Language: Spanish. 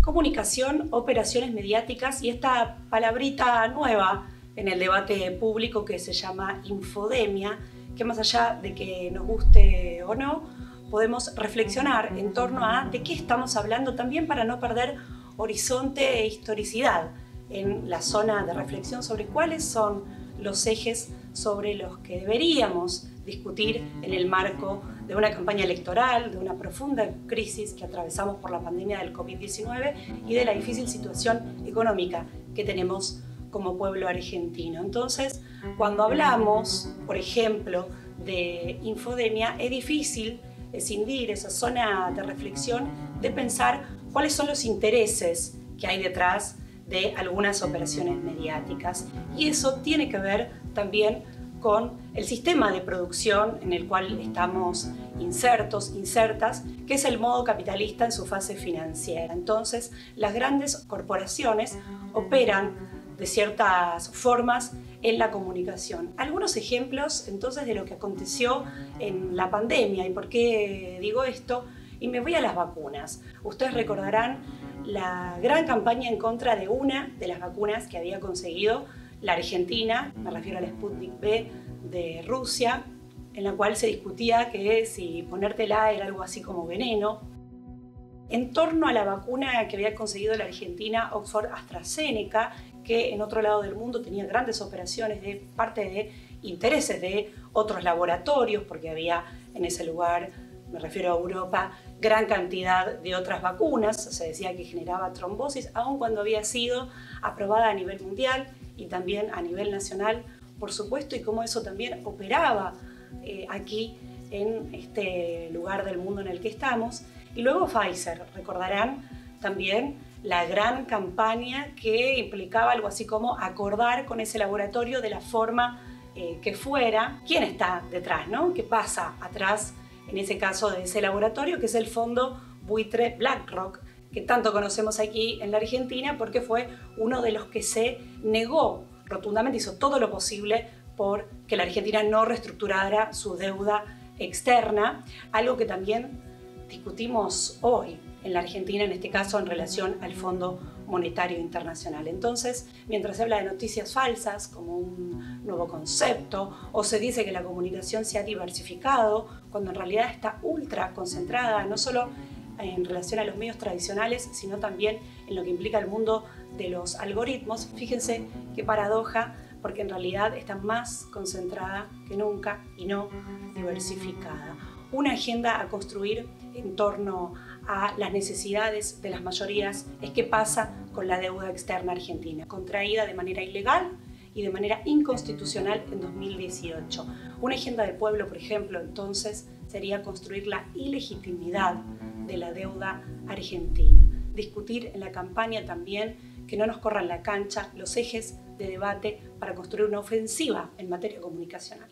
Comunicación, operaciones mediáticas y esta palabrita nueva en el debate público que se llama infodemia, que más allá de que nos guste o no, podemos reflexionar en torno a de qué estamos hablando también para no perder horizonte e historicidad en la zona de reflexión sobre cuáles son los ejes sobre los que deberíamos discutir en el marco de una campaña electoral, de una profunda crisis que atravesamos por la pandemia del COVID-19 y de la difícil situación económica que tenemos como pueblo argentino. Entonces, cuando hablamos, por ejemplo, de infodemia, es difícil escindir esa zona de reflexión de pensar cuáles son los intereses que hay detrás de algunas operaciones mediáticas. Y eso tiene que ver también con el sistema de producción en el cual estamos insertos, insertas, que es el modo capitalista en su fase financiera. Entonces, las grandes corporaciones operan de ciertas formas en la comunicación. Algunos ejemplos entonces de lo que aconteció en la pandemia y por qué digo esto, y me voy a las vacunas. Ustedes recordarán la gran campaña en contra de una de las vacunas que había conseguido la Argentina, me refiero al Sputnik B de Rusia, en la cual se discutía que si ponértela era algo así como veneno. En torno a la vacuna que había conseguido la Argentina, Oxford AstraZeneca, que en otro lado del mundo tenía grandes operaciones de parte de intereses de otros laboratorios, porque había en ese lugar, me refiero a Europa, gran cantidad de otras vacunas, se decía que generaba trombosis, aun cuando había sido aprobada a nivel mundial y también a nivel nacional, por supuesto, y cómo eso también operaba eh, aquí en este lugar del mundo en el que estamos. Y luego Pfizer, recordarán también la gran campaña que implicaba algo así como acordar con ese laboratorio de la forma eh, que fuera, quién está detrás, ¿no? ¿Qué pasa atrás, en ese caso, de ese laboratorio, que es el fondo buitre BlackRock, que tanto conocemos aquí en la Argentina, porque fue uno de los que se negó rotundamente, hizo todo lo posible por que la Argentina no reestructurara su deuda externa, algo que también discutimos hoy en la Argentina, en este caso en relación al Fondo Monetario Internacional. Entonces, mientras se habla de noticias falsas como un nuevo concepto, o se dice que la comunicación se ha diversificado, cuando en realidad está ultra concentrada no solo en relación a los medios tradicionales, sino también en lo que implica el mundo de los algoritmos. Fíjense qué paradoja, porque en realidad está más concentrada que nunca y no diversificada. Una agenda a construir en torno a las necesidades de las mayorías es qué pasa con la deuda externa argentina, contraída de manera ilegal y de manera inconstitucional en 2018. Una agenda de pueblo, por ejemplo, entonces sería construir la ilegitimidad de la deuda argentina. Discutir en la campaña también que no nos corran la cancha los ejes de debate para construir una ofensiva en materia comunicacional.